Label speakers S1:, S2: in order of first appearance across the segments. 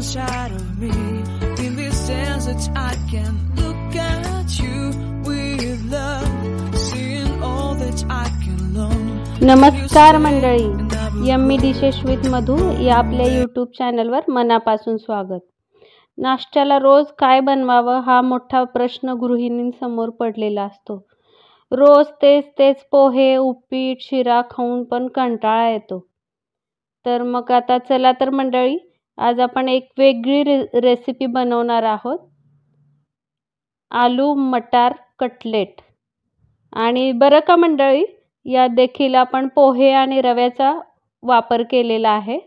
S1: inside of me. In this desert, I can look at you with love, seeing all that I can learn.
S2: नमस्कार मंडळी yummy dishes with Madhu या आपल्या YouTube चॅनलवर मनापासून स्वागत नाश्त्याला रोज काय बनवावं हा मोठा प्रश्न गृहिणींसमोर पडलेला असतो रोज तेच तेच पोहे उपीट शिरा खाऊन पण कंटाळा येतो तर मग आता चला तर मंडळी आज आपण एक वेगळी रे रेसिपी बनवणार आहोत. आलू मटार कटलेट. आणि बरं का मंडळी यात देखील आपण पोहे आणि रव्याचा वापर केलेला आहे.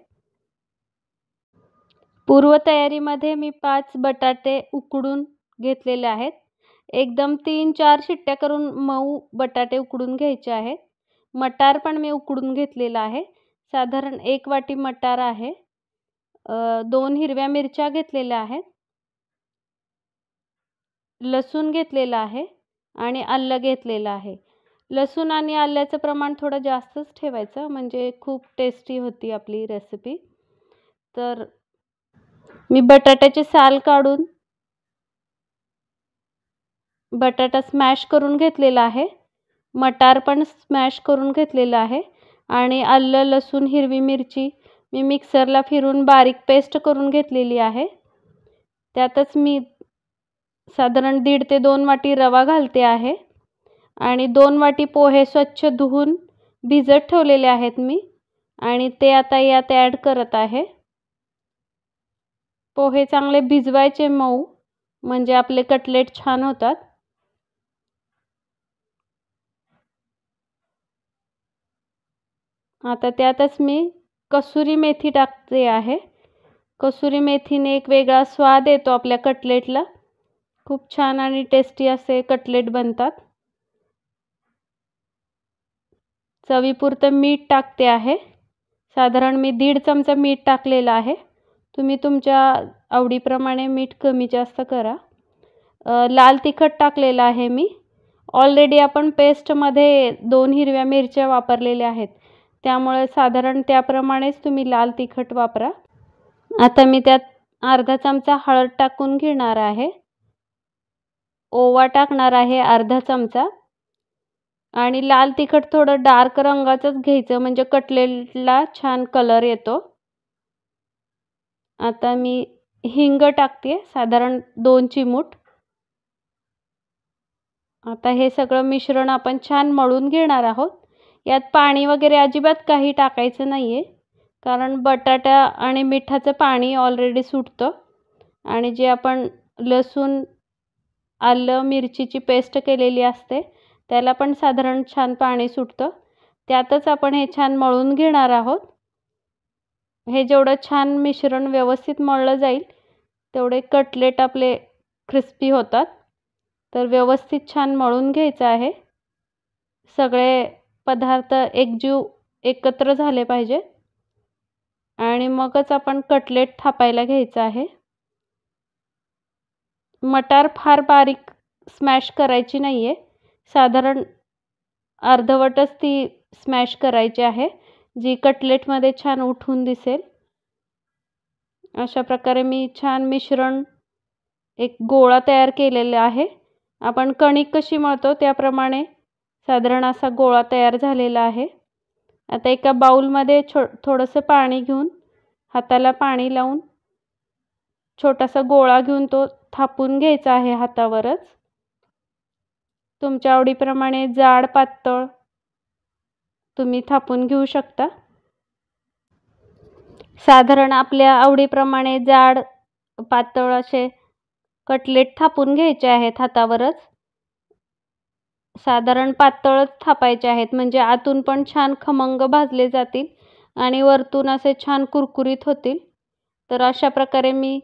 S2: पूर्वतयारीमध्ये मी पाच बटाटे उकडून घेतलेले आहेत. एकदम तीन चार शिट्ट्या करून मऊ बटाटे उकडून घ्यायचे आहेत. मटार पण मी उकडून घेतलेला आहे. साधारण एक वाटी मटार आहे. दोन हिरव्या मिरच्या घेतलेल्या आहेत. लसूण घेतलेला आहे आणि आलं घेतलेलं आहे. लसूण आणि आल्याचं प्रमाण थोडं जास्तच ठेवायचं म्हणजे खूप टेस्टी होती आपली रेसिपी तर मी बटाट्याचे साल काढून बटाटा स्मॅश करून घेतलेला आहे. मटार पण स्मॅश करून घेतलेला आहे. आणि आलं लसूण हिरवी मिरची मी मिक्सरला फिरून बारीक पेस्ट करून घेतलेली आहे. त्यातच मी साधारण दीड ते दोन वाटी रवा घालते आहे. आणि दोन वाटी पोहे स्वच्छ धुवून भिजत ठेवलेले आहेत मी. आणि ते आता यात ॲड करत आहे. पोहे चांगले भिजवायचे मऊ म्हणजे आपले कटलेट छान होतात. आता त्यातच मी कसुरी मेथी टाकते आहे. कसुरी मेथीने एक वेगळा स्वाद येतो आपल्या कटलेटला. खूप छान आणि टेस्टी असे कटलेट बनतात. चवीपुरतं मीठ टाकते आहे. साधारण मी दीड चमचा मीठ टाकलेलं आहे. तुम्ही तुमच्या आवडीप्रमाणे मीठ कमी जास्त करा. लाल तिखट टाकलेलं आहे मी. ऑलरेडी आपण पेस्टमध्ये दोन हिरव्या मिरच्या वापरलेल्या आहेत. त्यामुळे साधारण त्याप्रमाणेच तुम्ही लाल तिखट वापरा. आता मी त्यात अर्धा चमचा हळद टाकून घेणार आहे. ओवा टाकणार आहे अर्धा चमचा. आणि लाल तिखट थोडं डार्क रंगाचंच घ्यायचं म्हणजे कटलेटला छान कलर येतो. आता मी हिंग टाकते साधारण दोन चिमूट. आता हे सगळं मिश्रण आपण छान मळून घेणार आहोत. यात पाणी वगैरे अजिबात काही टाकायचं नाही आहे कारण बटाटा आणि मिठाचं पाणी ऑलरेडी सुटतं. आणि जे आपण लसूण आलं मिरचीची पेस्ट केलेली असते त्याला पण साधारण छान पाणी सुटतं. त्यातच आपण हे छान मळून घेणार आहोत. हे जेवढं छान मिश्रण व्यवस्थित मळलं जाईल तेवढे कटलेट आपले क्रिस्पी होतात. तर व्यवस्थित छान मळून घ्यायचं आहे. सगळे पदार्थ एकजीव एकत्र झाले पाहिजे. आणि मगच आपण कटलेट थापायला घ्यायचं आहे. मटार फार बारीक स्मॅश करायची नाही आहे साधारण अर्धवटच ती स्मॅश करायची आहे. जी कटलेटमध्ये छान उठून दिसेल. अशा प्रकारे मी छान मिश्रण एक गोळा तयार केलेला आहे. आपण कणिक कशी मळतो त्याप्रमाणे साधारण असा गोळा तयार झालेला आहे. आता एका बाऊलमध्ये छो थोडंसं पाणी घेऊन हाताला पाणी लावून छोटासा गोळा घेऊन तो थापून घ्यायचा आहे हातावरच. तुमच्या आवडीप्रमाणे जाड पातळ तुम्ही थापून घेऊ शकता. साधारण आपल्या आवडीप्रमाणे जाड पातळ असे कटलेट थापून घ्यायचे आहेत हातावरच. साधारण पातळच थापायचे आहेत. म्हणजे आतून पण छान खमंग भाजले जातील आणि वरतून असे छान कुरकुरीत होतील. तर अशा प्रकारे मी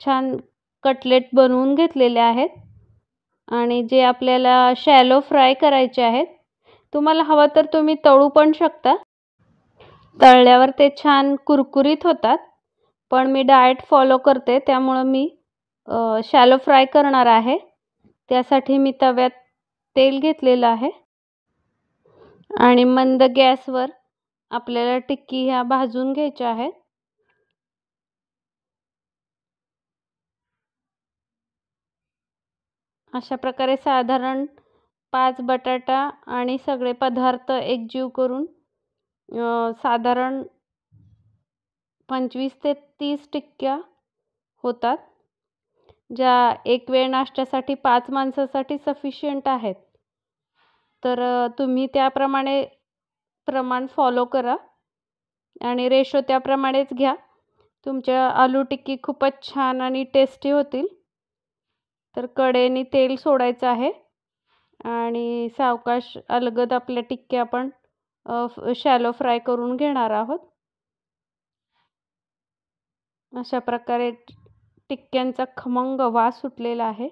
S2: छान कटलेट बनवून घेतलेले आहेत. आणि जे आपल्याला शॅलो फ्राय करायचे आहेत. तुम्हाला हवं तर तुम्ही तळू पण शकता. तळल्यावर ते छान कुरकुरीत होतात. पण मी डाएट फॉलो करते. त्यामुळं मी शॅलो फ्राय करणार आहे. त्यासाठी मी तव्यात तेल घेतलेलं आहे. आणि मंद गॅसवर आपल्याला टिक्की ह्या भाजून घ्यायच्या आहेत. अशा प्रकारे साधारण पाच बटाटा आणि सगळे पदार्थ एकजीव करून साधारण पंचवीस ते तीस टिक्क्या होतात. ज्या एक वेळ नाश्त्यासाठी पाच माणसासाठी सफिशियंट आहेत. तर तुम्ही त्याप्रमाणे प्रमाण फॉलो करा आणि रेशो त्याप्रमाणेच घ्या. तुमच्या आलू टिक्की खूपच छान आणि टेस्टी होतील. तर कडेने तेल सोडायचं आहे आणि सावकाश अलगद आपल्या टिक्क्या आपण शॅलो फ्राय करून घेणार आहोत. अशा प्रकारे टिक्क्यांचा खमंग वास सुटलेला आहे.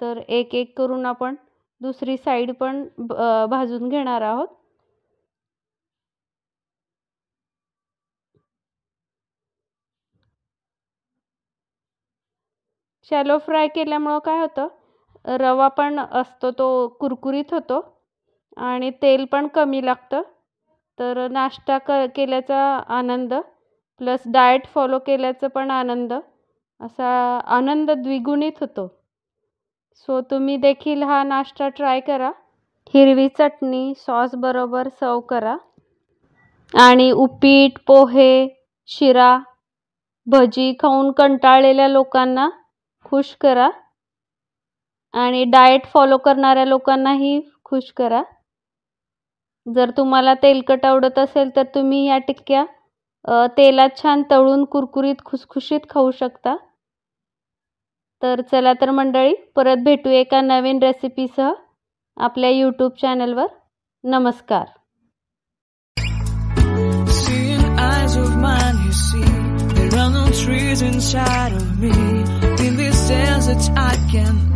S2: तर एक एक करून आपण दुसरी साईड पण भाजून घेणार आहोत. शॅलो फ्राय केल्यामुळं काय होतं? रवा पण असतो तो कुरकुरीत होतो आणि तेल पण कमी लागतं. तर नाश्ता क केल्याचा आनंद प्लस डाएट फॉलो केल्याचं पण आनंद. असा आनंद द्विगुणित होतो. सो तुम्ही देखील हा नाश्ता ट्राय करा. हिरवी चटणी सॉसबरोबर सर्व करा. आणि उपीट पोहे शिरा भजी खाऊन कंटाळलेल्या लोकांना खुश करा. आणि डाएट फॉलो करणाऱ्या लोकांनाही खुश करा. जर तुम्हाला तेलकट आवडत असेल तर तुम्ही या टिक्क्या तेलात छान तळून कुरकुरीत खुसखुशीत खाऊ शकता. तर चला तर मंडळी परत भेटू एका नवीन रेसिपीसह आपल्या यूट्यूब चॅनलवर नमस्कार trees inside of me. In this desert, I can